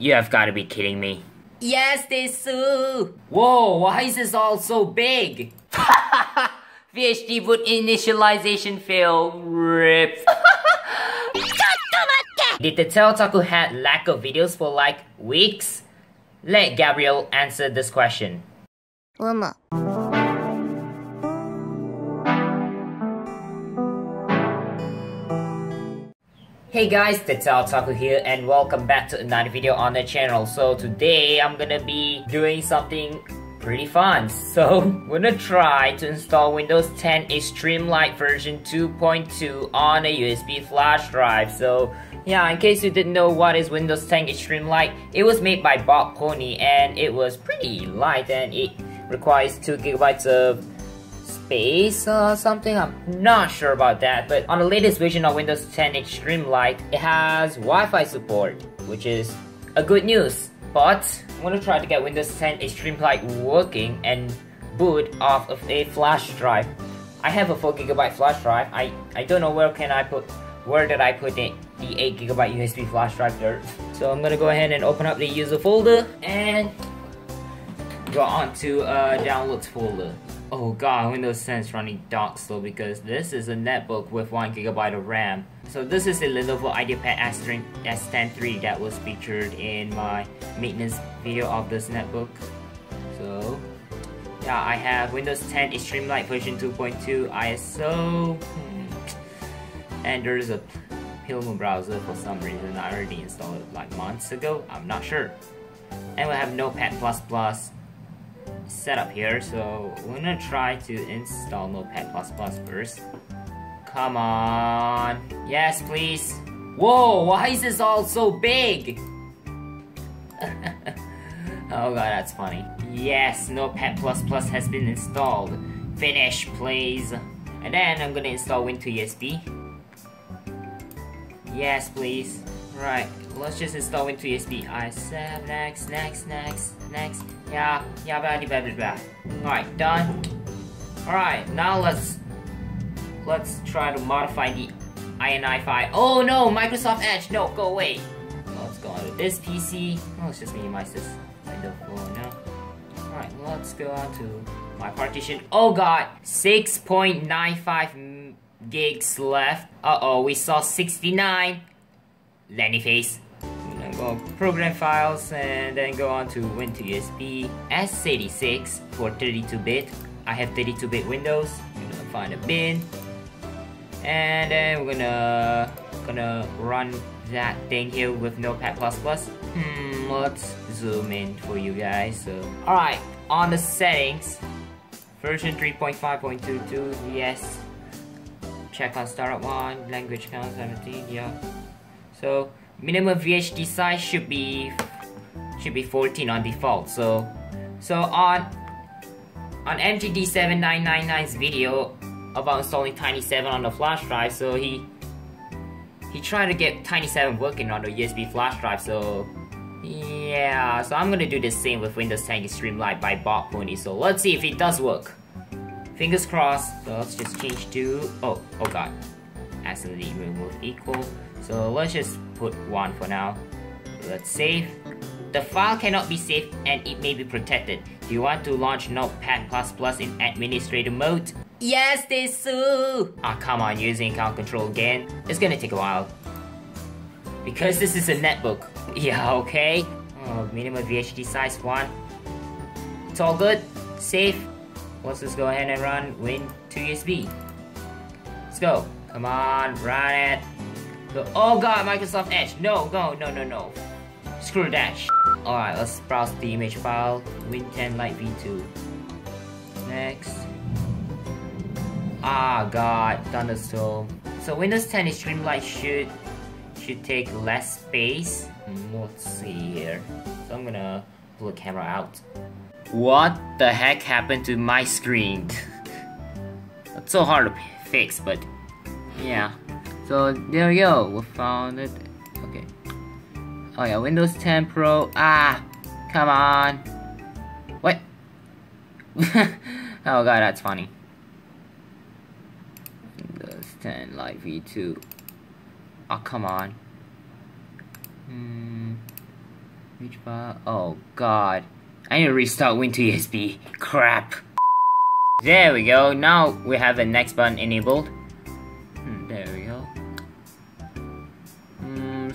You have got to be kidding me. Yes, Desu. Whoa, why is this all so big? VHD boot initialization fail. Rip. Did the Taku had lack of videos for like weeks? Let Gabriel answer this question. Um. Hey guys, TheTechOtaku here and welcome back to another video on the channel. So today I'm gonna be doing something pretty fun. So we're gonna try to install Windows 10 Extreme Lite version 2.2 on a USB flash drive. So yeah, in case you didn't know what is Windows 10 Extreme Lite, it was made by Bob Pony and it was pretty light and it requires 2 gigabytes of space or something. I'm not sure about that. But on the latest version of Windows 10 Extreme Lite, it has Wi-Fi support, which is a good news. But I'm gonna try to get Windows 10 Extreme Lite working and boot off of a flash drive. I have a 4GB flash drive. I, I don't know where can I put where did I put it, the 8GB USB flash drive there. So I'm gonna go ahead and open up the user folder and go on to uh, downloads folder. Oh god, Windows 10 is running dark slow because this is a netbook with 1GB of RAM. So this is a Lenovo IdeaPad S10 III that was featured in my maintenance video of this netbook. So yeah, I have Windows 10 Extreme Lite version 2.2 ISO. Hmm. And there's a Pale Moon browser for some reason. I already installed it like months ago. I'm not sure. And we have Notepad++ setup here, so we're gonna try to install Notepad++ first. Come on. Yes, please. Whoa, why is this all so big? oh god, that's funny. Yes, Notepad++ has been installed. Finish, please. And then I'm gonna install WinToUSB. Yes, please. Right, let's just install WinToUSB. i7, next, next, next, next. Yeah, yeah, blah, blah, blah, blah. Alright, done. Alright, now let's let's try to modify the INI file. Oh no, Microsoft Edge, no, go away. Let's go on to this PC. Oh, let's just minimize this window for now. Alright, let's go on to my partition. Oh god, 6.95 gigs left. Uh-oh, we saw 69. Lenny face. Go program files and then go on to WinToUSB x86 for 32-bit. I have 32-bit Windows. I'm gonna find a bin, and then we're gonna gonna run that thing here with Notepad++. Hmm, let's zoom in for you guys. So, all right, on the settings, version 3.5.22. Yes. Check on startup one, language count 17. Yeah. So minimum VHD size should be should be 14 on default. So so on on MGD7999's video about installing Tiny7 on the flash drive, so he he tried to get Tiny7 working on the USB flash drive, so yeah, so I'm gonna do the same with Windows 10 Extreme Lite by Bob Pony, so let's see if it does work. Fingers crossed, so let's just change to, oh, oh god, accidentally remove equal. So let's just put 1 for now. Let's save. The file cannot be saved and it may be protected. Do you want to launch Notepad++ Plus in administrator mode? Yes, Desu! Ah, oh, come on, using account control again. It's gonna take a while. Because this is a netbook. Yeah, okay. Oh, minimum VHD size 1. It's all good. Safe. Let's just go ahead and run WinToUSB. Let's go. Come on, run it. Oh god, Microsoft Edge. No, no, no, no, no. Screw that Alright, let's browse the image file. Win10 Lite V2. Next. Ah god, thunderstorm. So Windows 10 Extreme Lite should should take less space. Hmm, let's see here. So I'm gonna pull the camera out. What the heck happened to my screen? It's so hard to fix, but yeah. So there we go, we found it. Okay. Oh yeah, Windows 10 Pro. Ah, come on. What? oh god, that's funny. Windows 10 Lite V2. Oh, come on. Hmm. Which file? Oh god. I need to restart WinToUSB. Crap. There we go. Now we have the next button enabled. Hmm, there we go.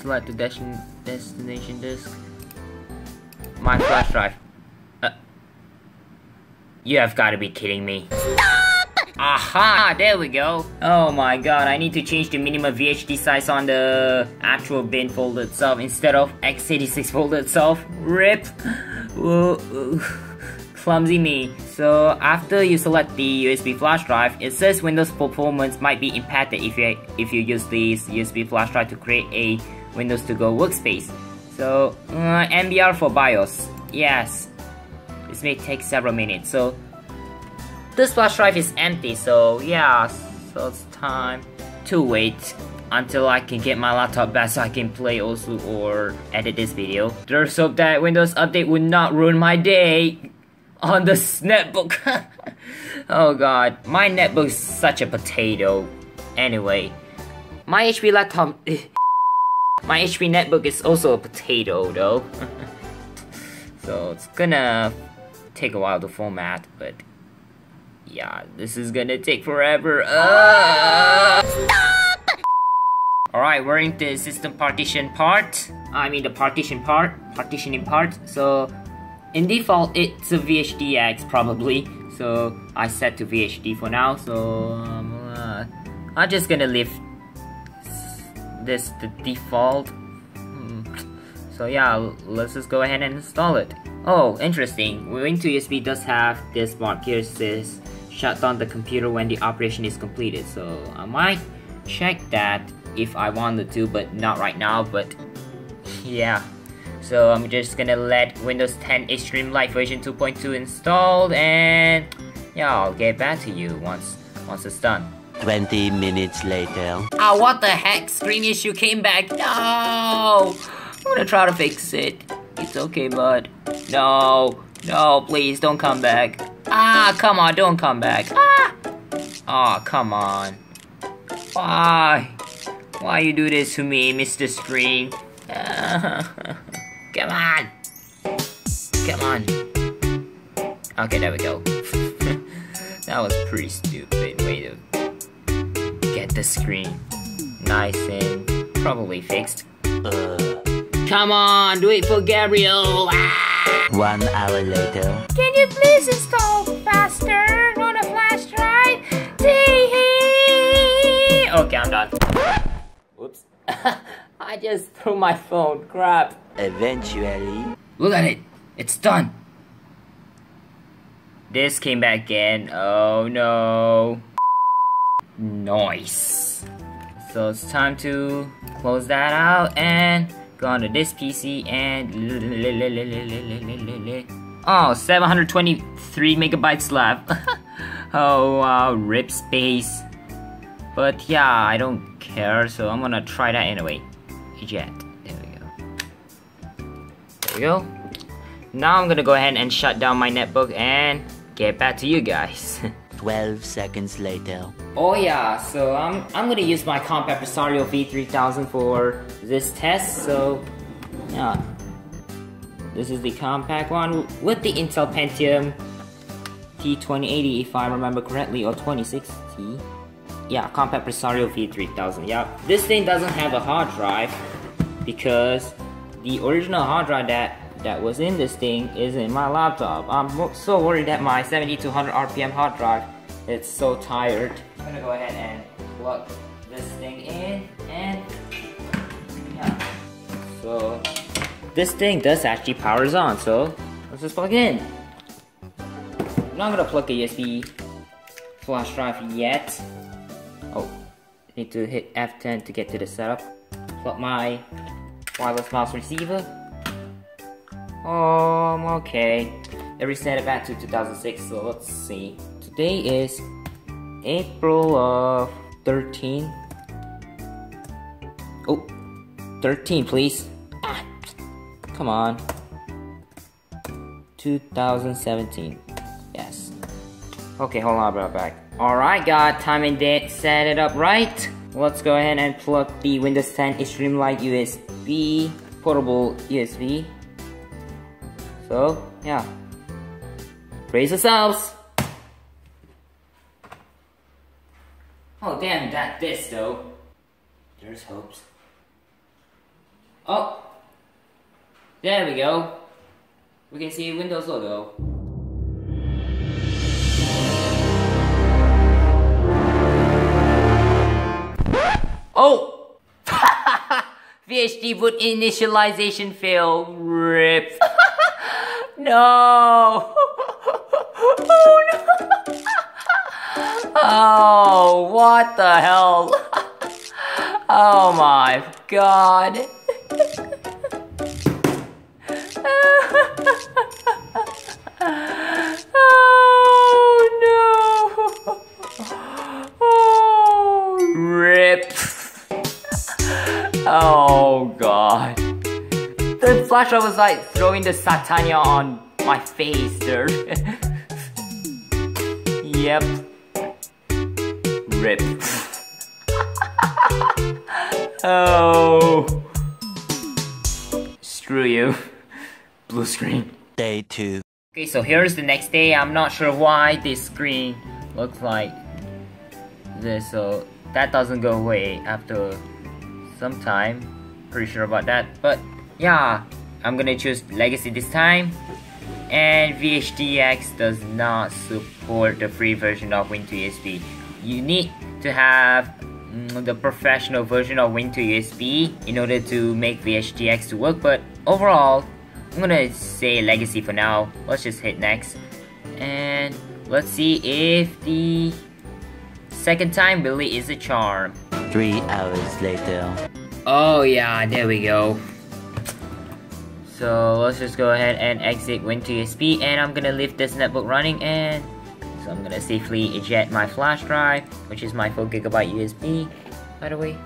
Select the destin destination disk. My flash drive. Uh, you have got to be kidding me. Aha! There we go. Oh my god, I need to change the minimum VHD size on the actual bin folder itself instead of x86 folder itself. RIP! Clumsy me. So after you select the USB flash drive, it says Windows performance might be impacted if you if you use this USB flash drive to create a Windows to go workspace. So uh, MBR for BIOS. Yes. This may take several minutes. So this flash drive is empty, so yeah, so it's time to wait until I can get my laptop back so I can play also or edit this video. There's hope that Windows Update would not ruin my day on this netbook. oh god, my netbook's such a potato. Anyway, my HP laptop, my HP netbook is also a potato though. so it's gonna take a while to format, but yeah, this is gonna take forever. Uh. Alright, we're in the system partition part. I mean the partition part, partitioning part. So in default, it's a VHDX probably. So I set to VHD for now. So um, uh, I'm just gonna leave this the default. Hmm. So yeah, let's just go ahead and install it. Oh, interesting. WinToUSB does have this mark here says shut down the computer when the operation is completed. So I might check that if I wanted to, but not right now, but yeah. So I'm just gonna let Windows 10 Extreme Lite version 2.2 installed and yeah, I'll get back to you once once it's done. 20 minutes later. Oh, what the heck? Screen issue came back. No! I'm gonna try to fix it. It's okay, bud. No, no, please don't come back. Ah, come on, don't come back. Ah! Oh, come on. Why? Why you do this to me, Mr. Screen? come on. Come on. Okay, there we go. that was pretty stupid way to get the screen nice and probably fixed. Uh, Come on, do it for Gabriel. Ah! one hour later. Can you please install faster on a flash drive? Tee-hee! Okay, I'm done. Whoops. I just threw my phone. Crap. Eventually. Look at it. It's done. This came back again. Oh no. Nice. So it's time to close that out and go onto this PC and oh 723 megabytes left. oh wow, rip space. But yeah, I don't care, so I'm gonna try that anyway. Eject. There we go. There we go. Now I'm gonna go ahead and shut down my netbook and get back to you guys. 12 seconds later. oh yeah, so I'm, I'm gonna use my Compaq Presario V3000 for this test, so yeah. This is the compact one with the Intel Pentium T2080 if I remember correctly, or 2060. Yeah, Compaq Presario V3000, yeah. This thing doesn't have a hard drive because the original hard drive that that was in this thing is in my laptop. I'm so worried that my 7200 RPM hard drive is so tired. I'm gonna go ahead and plug this thing in and yeah. So this thing does actually powers on, so let's just plug in. I'm not gonna plug a USB flash drive yet. Oh, need to hit F10 to get to the setup. Plug my wireless mouse receiver. Um, okay. They reset it back to 2006, so let's see. Today is April of 13. Oh, 13, please. Ah, come on. 2017. Yes. Okay, hold on, I'll back. Alright, got time and date set it up right. Let's go ahead and plug the Windows 10 Extreme Lite USB, portable USB So, yeah. Brace yourselves! Oh damn, that this though. There's hopes. Oh! There we go. We can see Windows logo. Oh! VHD boot initialization fail. RIP. no! oh no! oh, what the hell? oh my god. The flash was like throwing the Satania on my face there. yep. Rip. oh. Screw you. Blue screen. Day 2. Okay, so here's the next day. I'm not sure why this screen looks like this, so that doesn't go away after some time. Pretty sure about that. But yeah, I'm gonna choose Legacy this time. And VHDX does not support the free version of WinToUSB. You need to have mm, the professional version of WinToUSB in order to make VHDX to work, but overall, I'm gonna say legacy for now. Let's just hit next. And let's see if the second time really is a charm. 3 hours later. Oh yeah, there we go. So let's just go ahead and exit WinToUSB and I'm gonna leave this netbook running and so I'm gonna safely eject my flash drive, which is my 4GB USB, by the way.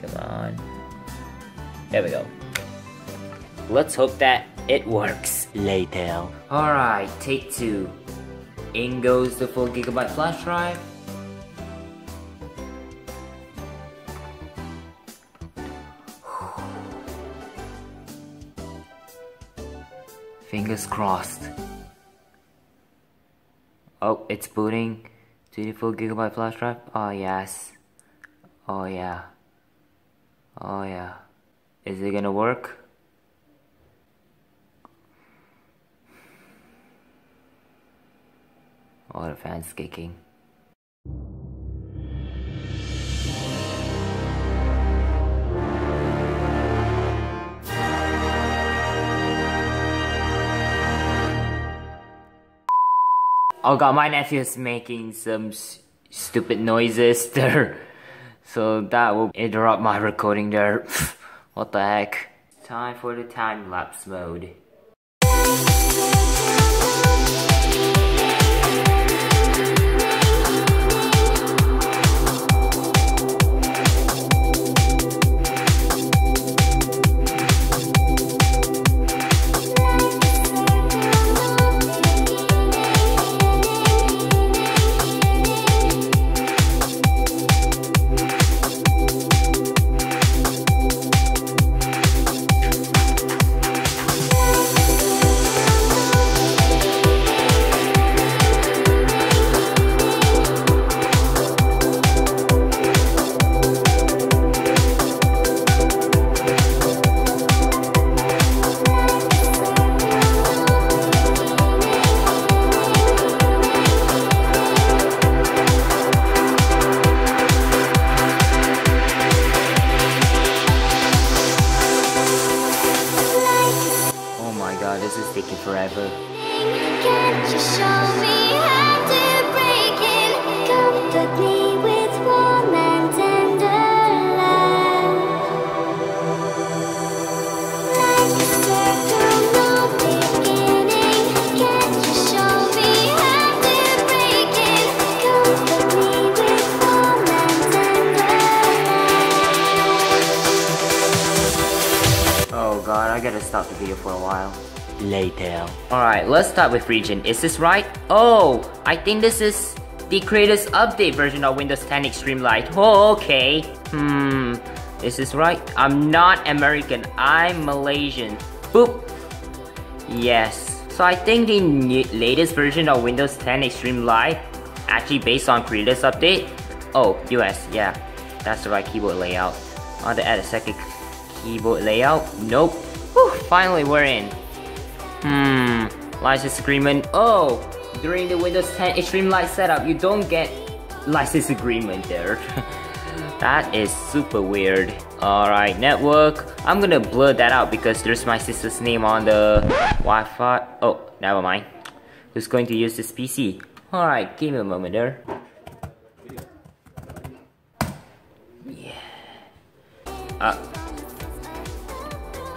Come on. There we go. Let's hope that it works. Later. Alright, take two. In goes the 4GB flash drive. Fingers crossed. Oh, it's booting. 24 gigabyte flash drive. Oh yes. Oh yeah. Oh yeah. Is it gonna work? All the fans kicking. Oh god, my nephew is making some stupid noises there. So that will interrupt my recording there. what the heck? Time for the time lapse mode. With warm and tender love. Oh god, I gotta stop the video for a while. Later. Alright, let's start with region. Is this right? Oh, I think this is the greatest update version of Windows 10 Extreme Lite. Oh, okay. Hmm, is this right? I'm not American, I'm Malaysian. Boop. Yes. So I think the latest version of Windows 10 Extreme Lite, actually based on previous update. Oh, US, yeah, that's the right keyboard layout. I want to add a second keyboard layout. Nope. Whew, finally we're in. Hmm, license agreement. Oh, during the Windows 10 Extreme Lite setup, you don't get license agreement there. that is super weird. Alright, network. I'm gonna blur that out because there's my sister's name on the Wi-Fi. Oh, never mind. Who's going to use this PC? Alright, give me a moment there. Yeah. Uh.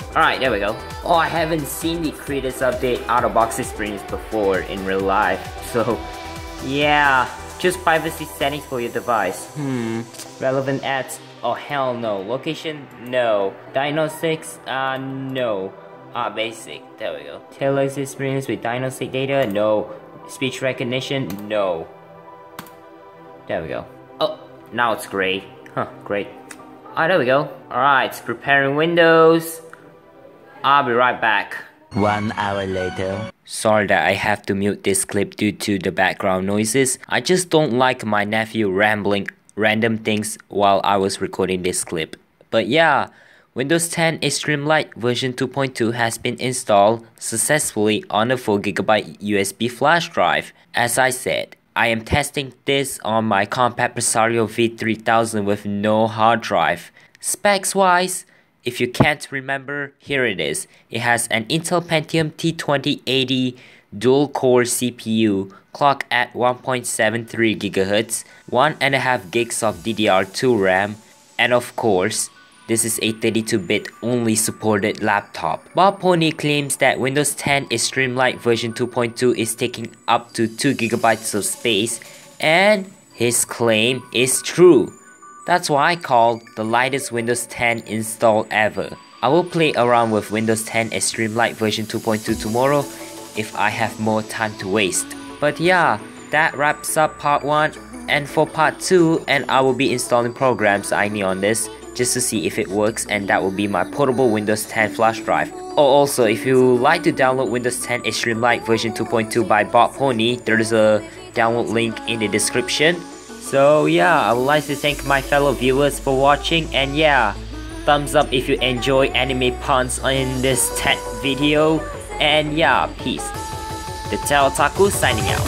Alright, there we go. Oh, I haven't seen the Creators Update out-of-box experience before in real life. So, yeah. Choose privacy settings for your device. Hmm. Relevant ads. Oh hell no. Location? No. Diagnostics? Uh, no. Ah, basic. There we go. Tailor's experience with diagnostic data? No. Speech recognition? No. There we go. Oh, now it's gray. Huh, great. Ah, there we go. Alright, preparing Windows. I'll be right back. One hour later. Sorry that I have to mute this clip due to the background noises. I just don't like my nephew rambling random things while I was recording this clip. But yeah, Windows 10 Extreme Lite version 2.2 has been installed successfully on a 4GB USB flash drive. As I said, I am testing this on my Compaq Presario V3000 with no hard drive. Specs wise, if you can't remember, here it is. It has an Intel Pentium T2080 dual core CPU, clock at 1.73 GHz, 1.5 gigs of DDR2 RAM, and of course, this is a 32-bit only supported laptop. Bob Pony claims that Windows 10 Extreme Lite version 2.2 is taking up to 2GB of space, and his claim is true. That's why I called the lightest Windows 10 install ever. I will play around with Windows 10 Extreme Lite version 2.2 tomorrow if I have more time to waste. But yeah, that wraps up part 1 and for part 2 and I will be installing programs I need on this just to see if it works and that will be my portable Windows 10 flash drive. Oh also if you like to download Windows 10 Extreme Lite version 2.2 by Bob Pony, there's a download link in the description. So yeah, I would like to thank my fellow viewers for watching and yeah, thumbs up if you enjoy anime puns in this tech video and yeah, peace. The Tail Otaku signing out.